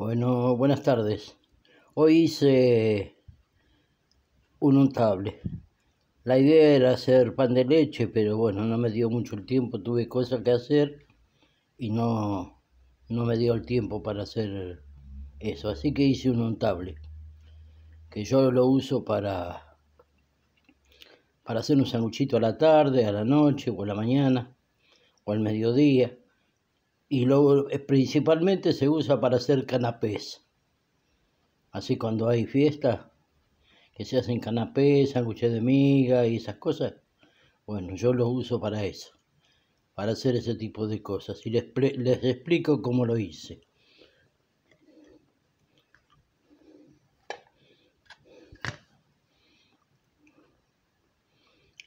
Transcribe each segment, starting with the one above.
Bueno, buenas tardes. Hoy hice un untable. La idea era hacer pan de leche, pero bueno, no me dio mucho el tiempo, tuve cosas que hacer y no, no me dio el tiempo para hacer eso. Así que hice un untable, que yo lo uso para, para hacer un sanguchito a la tarde, a la noche o a la mañana o al mediodía y luego eh, principalmente se usa para hacer canapés. Así cuando hay fiesta, que se hacen canapés, sándwiches de miga y esas cosas, bueno, yo los uso para eso, para hacer ese tipo de cosas. Y les, les explico cómo lo hice.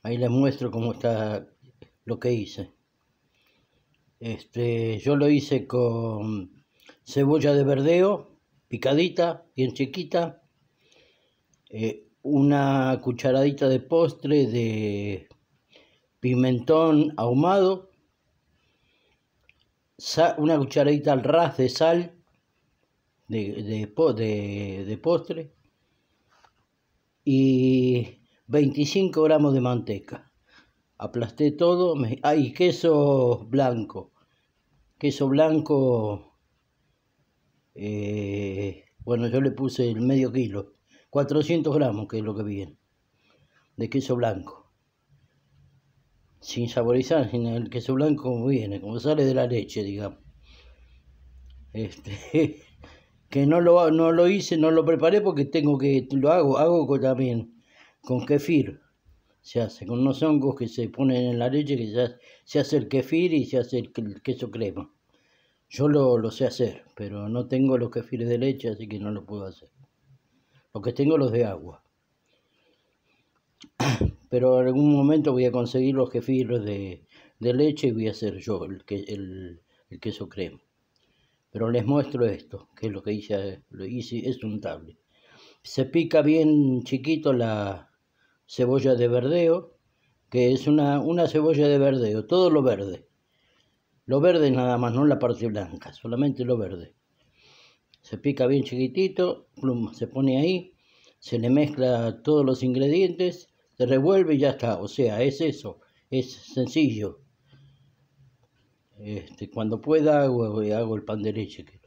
Ahí les muestro cómo está lo que hice. Este, yo lo hice con cebolla de verdeo, picadita, bien chiquita, eh, una cucharadita de postre de pimentón ahumado, una cucharadita al ras de sal de, de, postre y 25 gramos de manteca. Aplasté todo, me... hay queso blanco queso blanco, eh, bueno, yo le puse el medio kilo, 400 gramos, que es lo que viene, de queso blanco. Sin saborizar, sin el queso blanco como viene, como sale de la leche, digamos. Este, que no lo, no lo hice, no lo preparé porque tengo que, lo hago, hago también con kefir. Se hace con unos hongos que se ponen en la leche, que se, hace el kefir y se hace el queso crema. Yo lo, lo, sé hacer, pero no tengo los kefires de leche, así que no lo puedo hacer. Lo que tengo los de agua. Pero en algún momento voy a conseguir los kefires de, de leche y voy a hacer yo el, el, el, queso crema. Pero les muestro esto, que es lo que hice, lo hice es un tablet. Se pica bien chiquito la cebolla de verdeo, que es una, una cebolla de verdeo, todo lo verde lo verde nada más, no la parte blanca, solamente lo verde. Se pica bien chiquitito, se pone ahí, se le mezcla todos los ingredientes, se revuelve y ya está. O sea, es eso, es sencillo. Este, cuando pueda hago, hago el pan de leche, que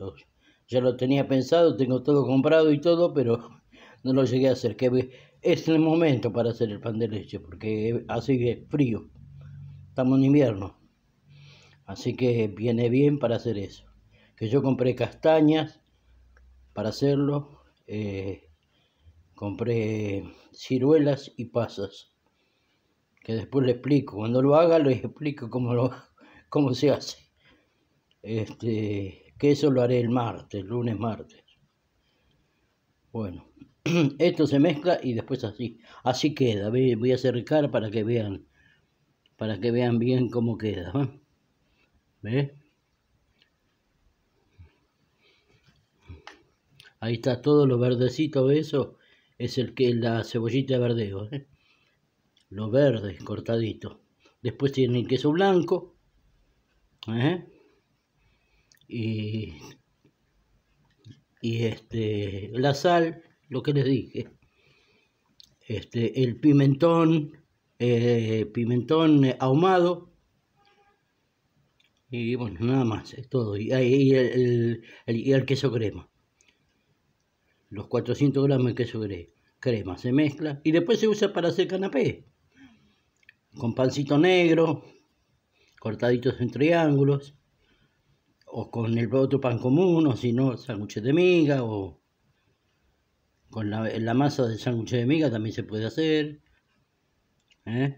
ya lo tenía pensado, tengo todo comprado y todo, pero no lo llegué a hacer. Que es el momento para hacer el pan de leche, porque hace frío. Estamos en invierno. Así que viene bien para hacer eso. Que yo compré castañas para hacerlo. Eh, compré ciruelas y pasas. Que después le explico. Cuando lo haga, les explico cómo, lo, cómo se hace. Este, que eso lo haré el martes, lunes, martes. Bueno, esto se mezcla y después así. Así queda. Voy a acercar para que vean, para que vean bien cómo queda. Ahí está todo lo verdecito, eso es el que la cebollita de verdeo, ¿eh? lo verde cortadito. Después tiene el queso blanco, ¿eh? y, y este, la sal, lo que les dije, este, el pimentón, eh, pimentón ahumado, y bueno, nada más, es todo. Y, y el, el, queso crema. Los 400 gramos de queso crema se mezcla y después se usa para hacer canapé. Con pancito negro, cortaditos en triángulos, o con el otro pan común, o si no, sándwiches de miga, o con la, masa del sándwich de miga también se puede hacer. ¿eh?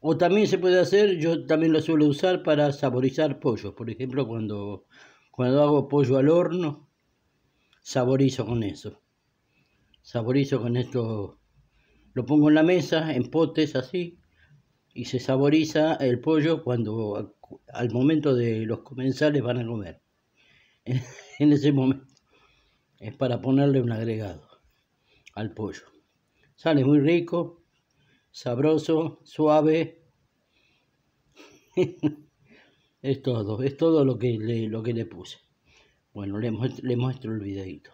O también se puede hacer, yo también lo suelo usar para saborizar pollo. Por ejemplo, cuando, cuando hago pollo al horno, saborizo con eso. Saborizo con esto, lo pongo en la mesa, en potes así, y se saboriza el pollo cuando al momento de los comensales van a comer. En ese momento. Es para ponerle un agregado al pollo. Sale muy rico sabroso, suave. es todo, es todo lo que le, lo que le puse. Bueno, le, le muestro el videito.